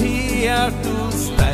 here to stay.